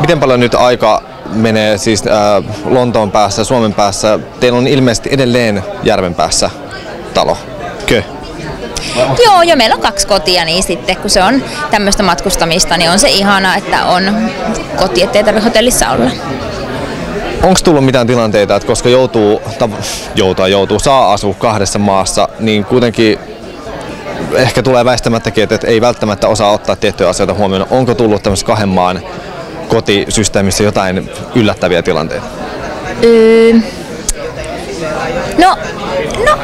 Miten paljon nyt aika menee siis äh, Lontoon päässä, Suomen päässä? Teillä on ilmeisesti edelleen Järven päässä talo. Kö? Joo, ja meillä on kaksi kotia, niin sitten kun se on tämmöistä matkustamista, niin on se ihana, että on koti, ettei tarvitse hotellissa olla. Onko tullut mitään tilanteita, että koska joutuu, ta, joutuu, joutuu, saa asua kahdessa maassa, niin kuitenkin ehkä tulee väistämättäkin, että ei välttämättä osaa ottaa tiettyjä asioita huomioon. Onko tullut tämmöisessä kahden maan kotisysteemissä jotain yllättäviä tilanteita? Öö, no, no,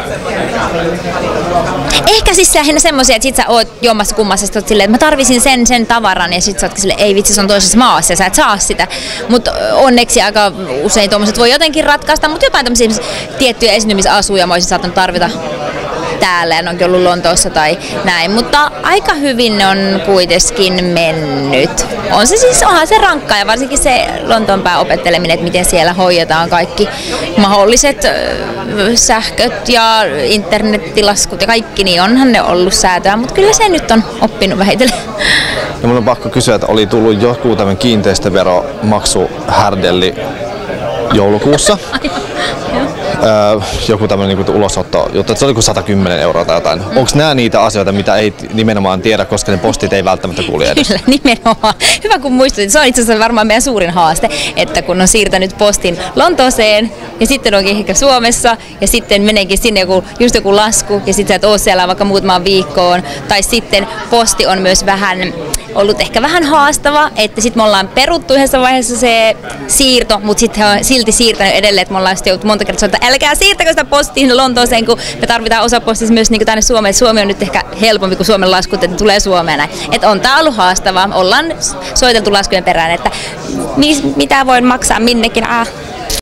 Ehkä siis lähinnä semmoisia, että sit sä oot jommassa kummassa, sit silleen, että mä tarvisin sen, sen tavaran ja sit sä ootkin silleen, ei vitsi, se on toisessa maassa ja sä et saa sitä. Mutta onneksi aika usein tuommoiset voi jotenkin ratkaista, mutta jotain tämmöisiä tiettyjä esiintymisasuja mä olisin saattanut tarvita täällä, en onkin ollut Lontoossa tai näin, mutta aika hyvin ne on kuitenkin mennyt. On se siis, onhan se rankkaa ja varsinkin se Lontoon pää opetteleminen, että miten siellä hoidetaan kaikki mahdolliset sähköt ja internettilaskut ja kaikki, niin onhan ne ollut säätöä, mutta kyllä se nyt on oppinut vähitellen. Ja mun on pakko kysyä, että oli tullut joku tämmöinen kiinteistöveromaksu härdelli joulukuussa. Öö, joku tämmöinen niin ulosotto juttu, että se oli kuin 110 euroa tai jotain. Mm. Onko nämä niitä asioita, mitä ei nimenomaan tiedä, koska ne postit ei välttämättä kulje edes? Kyllä, nimenomaan. Hyvä kun muistutit. Se on itse asiassa varmaan meidän suurin haaste, että kun on siirtänyt postin Lontooseen ja sitten onkin ehkä Suomessa ja sitten meneekin sinne joku, just joku lasku ja sitten sä et ole siellä vaikka muutamaan viikkoon. Tai sitten posti on myös vähän ollut ehkä vähän haastava, että sitten me ollaan peruttu yhdessä vaiheessa se siirto, mutta sitten he on silti siirtänyt edelleen, että me ollaan sitten monta kertaa että älkää siirtäkö sitä postiin Lontooseen, kun me tarvitaan osa postissa myös niin tänne Suomeen. Suomi on nyt ehkä helpompi kuin Suomen laskut, että tulee Suomeen näin. Että on tämä ollut haastavaa. Ollaan soiteltu laskujen perään, että mis, mitä voin maksaa minnekin. Ah,